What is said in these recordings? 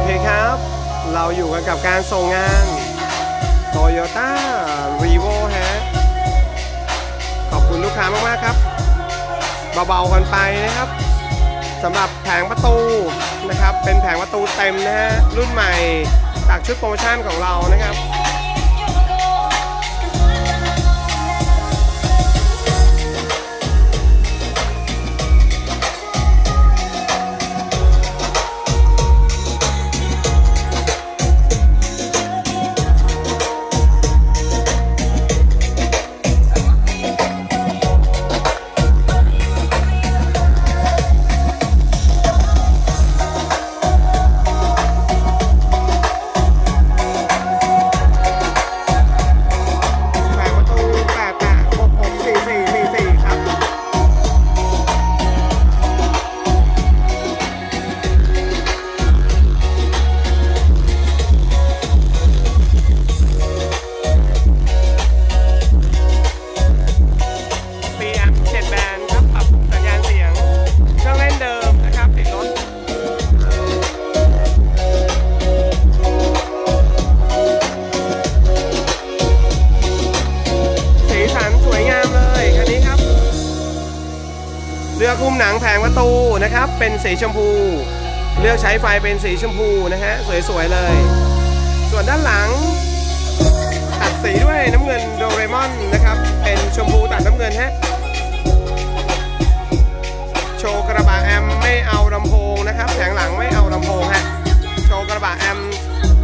เคครับ เราอยู่กันกับการส่งงาน Toyota r e v o ฮะ ขอบคุณลูกค้ามากๆครับ เบาๆกันไปนะครับสำหรับแผงประตูนะครับ เป็นแผงประตูเต็มนะฮะ รุ่นใหม่จากชุดโปรโมชั่นของเรานะครับ หุ้มหนังแผงประตูนะครับ เป็นสีชมพู เลือกใช้ไฟเป็นสีชมพูนะฮะสวยๆเลย ส่วนด้านหลัง ตัดสีด้วยน้ำเงินโดเรมอนนะครับ เป็นชมพูตัดน้ำเงินฮะโชว์กระบะแอมไม่เอาลำโพงนะครับแผงหลังไม่เอาลำโพงฮะโชว์กระบะแอม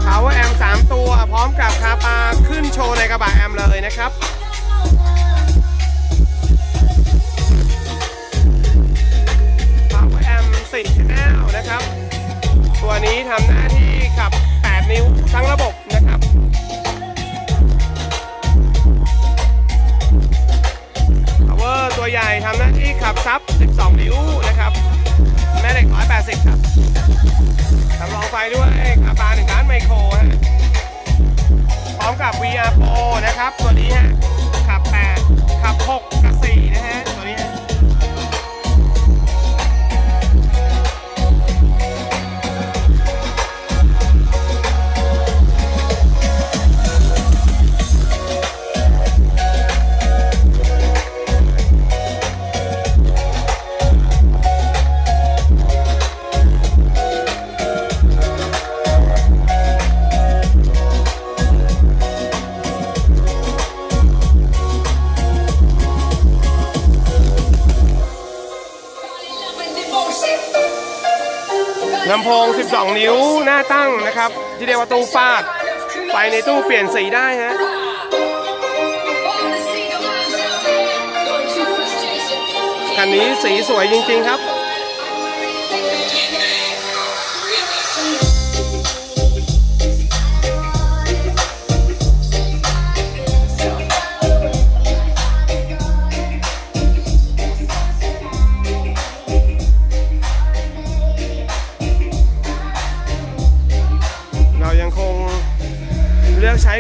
power amp 3ตัวพร้อมกับคาปาขึ้นโชว์ในกระบะแอมเลยนะครับ ทำหน้าที่ขับ 8 นิ้วทั้งระบบนะครับ power ตัวใหญ่ทำหน้าที่ขับซับ 12 นิ้วนะครับ แม่เหล็ก 180 ครับทำรองไฟด้วยคาปา1ล้านไมโครฮะพร้อมกับ VR Pro นะครับ ตัวนี้ฮะขับ 8 ขับ 6 กับ ลำโพง 12 นิ้วหน้าตั้งนะครับ ที่เรียกว่าตู้ฟาด ไปในตู้เปลี่ยนสีได้ฮะคันนี้สีสวยจริง ๆ ครับ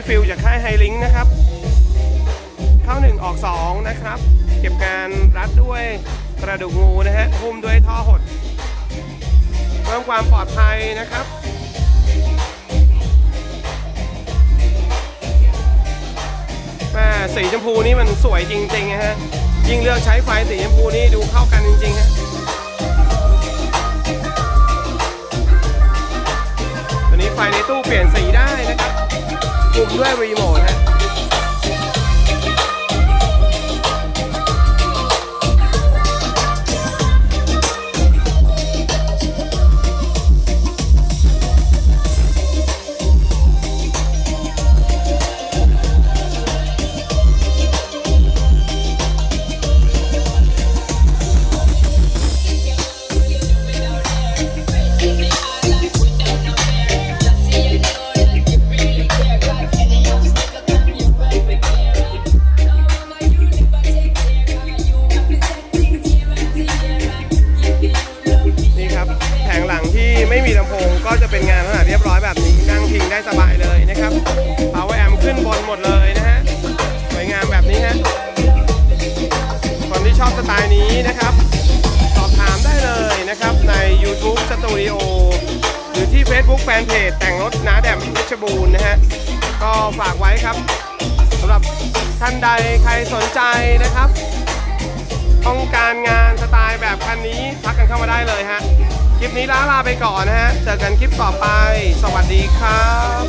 ฟิลจากค่ายไฮลิงนะครับ เข้า 1 ออก 2 นะครับ เก็บการรัดด้วยกระดูกงูนะฮะหุ้มด้วยท่อหด เพิ่มความปลอดภัยนะครับแม่สีชมพูนี่มันสวยจริงๆนะฮะยิ่งเลือกใช้ไฟสีชมพูนี่ดูเข้ากันจริงๆฮะตัวนี้ไฟในตู้เปลี่ยนสี ปุ่มด้วยรีโมทฮะ ไม่มีลำโพงก็จะเป็นงานขนาดเรียบร้อยแบบนี้นั่งพิงได้สบายเลยนะครับเอาแห amp ขึ้นบนหมดเลยนะฮะสวยงามแบบนี้ฮะคนที่ชอบสไตล์นี้นะครับ สอบถามได้เลยนะครับใน YouTube Studio หรือที่ Facebook Fanpage แต่งรถนาแดมเพชรบูรณ์นะฮะก็ฝากไว้ครับสำหรับท่านใดใครสนใจนะครับ ต้องการงานสไตล์แบบคันนี้ทักกันเข้ามาได้เลยฮะ คลิปนี้ลาลาไปก่อนนะฮะ เจอกันคลิปต่อไป สวัสดีครับ